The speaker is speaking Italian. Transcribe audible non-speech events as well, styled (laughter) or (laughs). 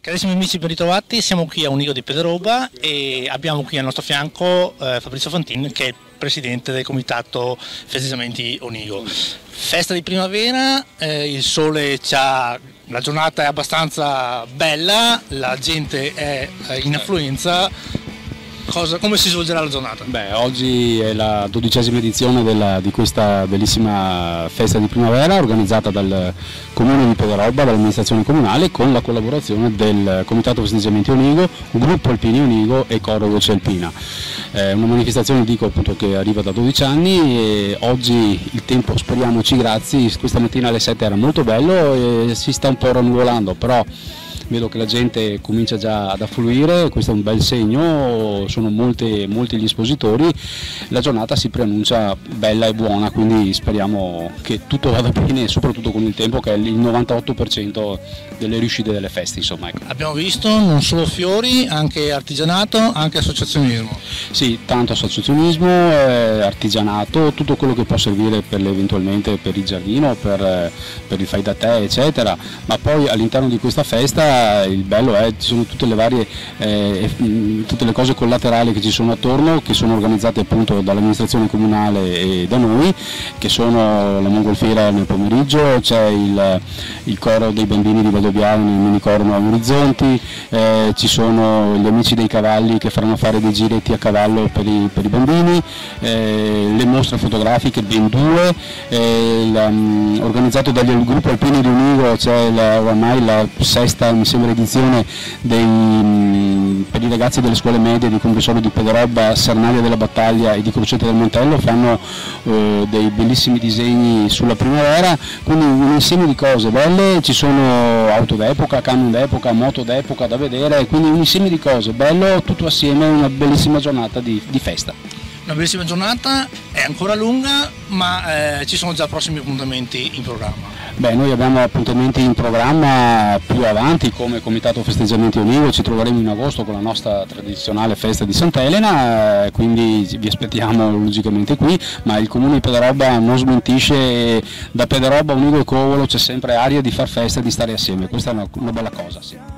Carissimi amici ben ritrovati, siamo qui a Unigo di Pederoba e abbiamo qui al nostro fianco eh, Fabrizio Fantin che è il presidente del comitato festeggiamenti Unigo. Festa di primavera, eh, il sole c'ha, la giornata è abbastanza bella, la gente è eh, in affluenza, Cosa, come si svolgerà la giornata? Beh, oggi è la dodicesima edizione della, di questa bellissima festa di primavera organizzata dal Comune di Pederobba, dall'amministrazione comunale con la collaborazione del Comitato Festeggiamenti Unigo, Gruppo Alpini Unigo e Coro Voce Alpina. È una manifestazione dico appunto che arriva da 12 anni e oggi il tempo speriamo ci grazi, questa mattina alle 7 era molto bello e si sta un po' rannuvolando, però vedo che la gente comincia già ad affluire, questo è un bel segno, sono molti, molti gli espositori, la giornata si preannuncia bella e buona, quindi speriamo che tutto vada (laughs) bene, soprattutto con il tempo che è il 98% delle riuscite delle feste. Insomma, ecco. Abbiamo visto non solo fiori, anche artigianato, anche associazionismo. Sì, tanto associazionismo, eh, artigianato, tutto quello che può servire per eventualmente per il giardino, per, eh, per il fai da te, eccetera, ma poi all'interno di questa festa il bello è ci sono tutte le varie eh, mm, tutte le cose collaterali che ci sono attorno che sono organizzate appunto dall'amministrazione comunale e da noi che sono la mongolfiera nel pomeriggio c'è il, il, coro dei bambini di Valdobbiano nel minicoro Nuovi Orizzonti eh, ci sono gli amici dei cavalli che faranno fare dei giretti a cavallo per i, per i bambini eh, le mostre fotografiche ben due eh, la, um, organizzato dal gruppo Alpini di Unigo c'è ormai la sesta sembra edizione dei, mm, per i ragazzi delle scuole medie di Comprensorio di Pederobba, Sernalia della Battaglia e di Crocette del Montello, fanno eh, dei bellissimi disegni sulla primavera, quindi un insieme di cose belle, ci sono auto d'epoca, camion d'epoca, moto d'epoca da vedere, quindi un insieme di cose, bello tutto assieme, una bellissima giornata di, di festa. Una bellissima giornata, è ancora lunga, ma eh, ci sono già prossimi appuntamenti in programma. Beh, noi abbiamo appuntamenti in programma più avanti come Comitato Festeggiamenti Olivo, ci troveremo in agosto con la nostra tradizionale festa di Sant'Elena, eh, quindi vi aspettiamo logicamente qui, ma il Comune di Pederobba non smentisce, da Pederobba Univo e Covolo c'è sempre aria di far festa e di stare assieme, questa è una, una bella cosa. Sì.